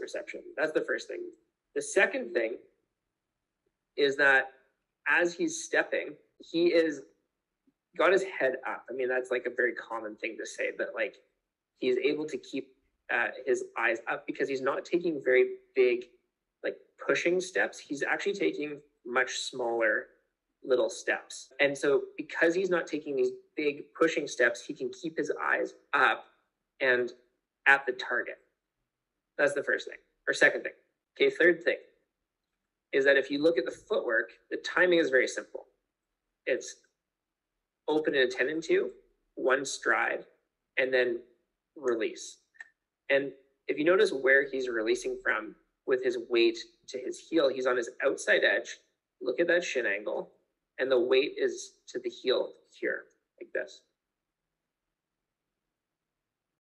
reception. That's the first thing. The second thing is that as he's stepping, he is got his head up. I mean, that's like a very common thing to say, but like he's able to keep uh, his eyes up because he's not taking very big, like pushing steps. He's actually taking much smaller little steps. And so because he's not taking these big pushing steps, he can keep his eyes up and at the target. That's the first thing. Or second thing. Okay, third thing is that if you look at the footwork, the timing is very simple. It's open and attendant to, one stride, and then release. And if you notice where he's releasing from with his weight to his heel, he's on his outside edge. Look at that shin angle, and the weight is to the heel here, like this.